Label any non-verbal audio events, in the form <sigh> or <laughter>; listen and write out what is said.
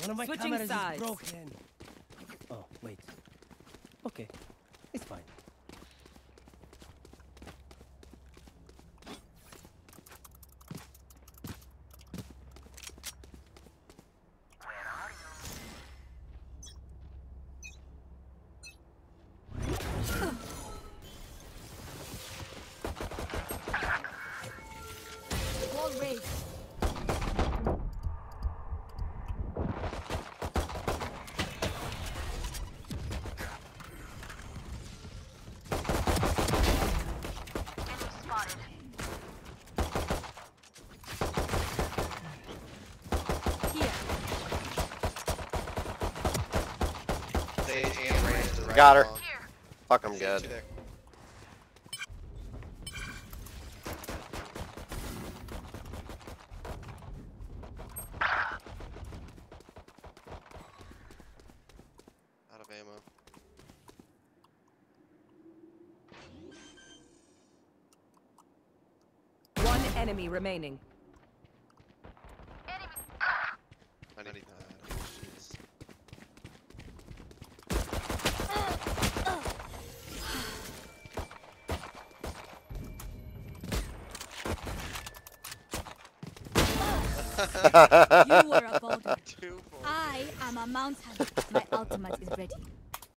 One of my Switching cameras sides. is broken. Oh, wait. Okay. It's fine. Wall raised. Right Got her. long. Fuck, I'm good. Out of ammo. One enemy remaining. <laughs> You were a <laughs> boulder. I am a mountain. My ultimate is ready.